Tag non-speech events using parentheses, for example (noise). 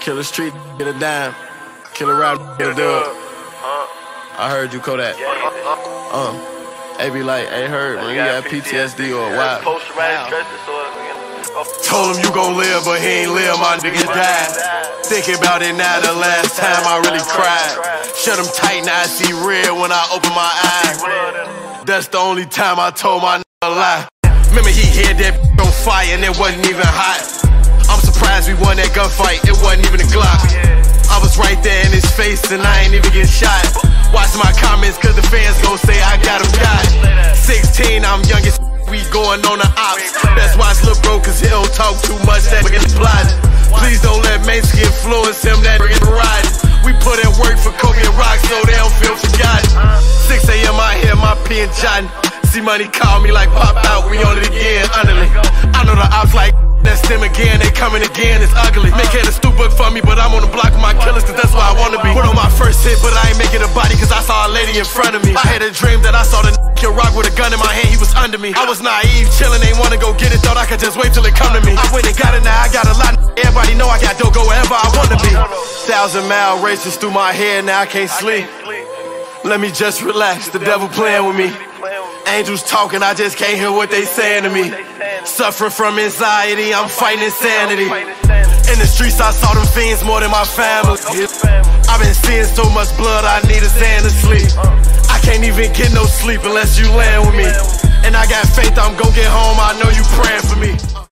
Killer street, get a dime. Killer rap, get a dub. I heard you, Kodak. Uh, they be like, ain't heard when you got PTSD or what? Told him you gon' live, but he ain't live, my nigga died. Thinking about it now, the last time I really cried. Shut him tight, now I see red when I open my eyes. That's the only time I told my nigga a lie. Remember he had that on fire and it wasn't even hot. We won that gunfight, it wasn't even a Glock. I was right there in his face and I ain't even get shot. Watch my comments cause the fans gon' say I got him got. 16, I'm youngest, (laughs) we going on the ops. That's why it's little bro cause he don't talk too much, that nigga plotting. Please don't let Mansky influence him, that nigga riding. We put in work for Kobe and Rock so they don't feel forgotten. 6 a.m. I hear my P and. See money call me like pop out, we on it again, underly. I know the ops like them again, they coming again, it's ugly. Make it a stu book for me, but I'm on the block with my killers, cause that's where I wanna be. Put on my first hit, but I ain't making a body, cause I saw a lady in front of me. I had a dream that I saw the kill rock with a gun in my hand, he was under me. I was naive, chillin', ain't wanna go get it, thought I could just wait till it come to me. I went and got it, now I got a lot, everybody know I got dough, go wherever I wanna be. Thousand mile races through my head, now I can't sleep. Let me just relax, the devil playing with me. Angels talking, I just can't hear what they saying to me. Suffering from anxiety, I'm fighting insanity. In the streets, I saw them fiends more than my family. I've been seeing so much blood, I need a sand to sleep. I can't even get no sleep unless you land with me. And I got faith I'm gon' get home, I know you praying for me.